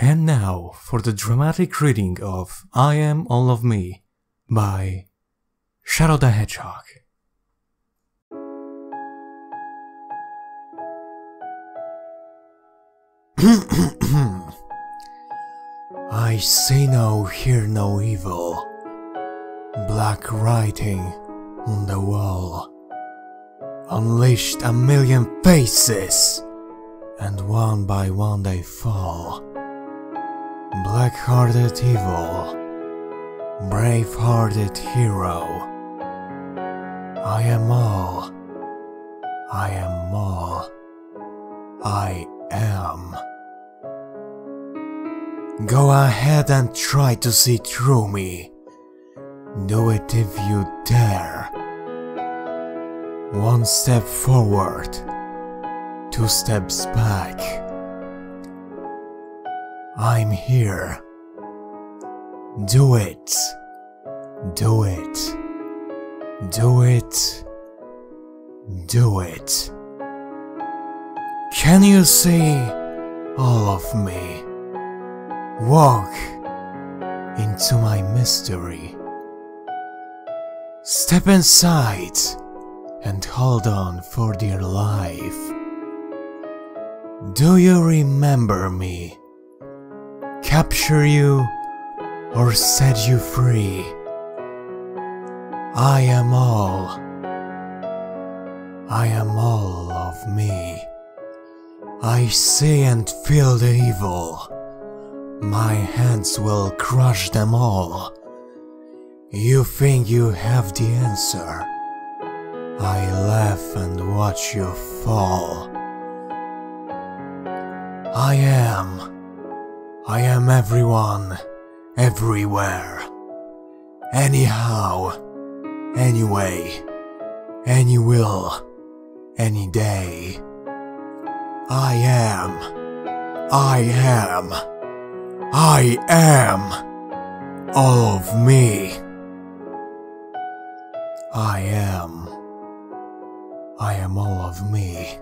And now for the dramatic reading of I Am All of Me by Shadow the Hedgehog. I see no, hear no evil. Black writing on the wall. Unleashed a million faces, and one by one they fall. Black hearted evil, brave hearted hero. I am all. I am all. I am. Go ahead and try to see through me. Do it if you dare. One step forward, two steps back. I'm here. Do it. Do it. Do it. Do it. Can you see all of me? Walk into my mystery. Step inside and hold on for dear life. Do you remember me? Capture you or set you free? I am all. I am all of me. I see and feel the evil. My hands will crush them all. You think you have the answer. I laugh and watch you fall. Everyone, everywhere. Anyhow, anyway, any will, any day. I am. I am. I am. All of me. I am. I am all of me.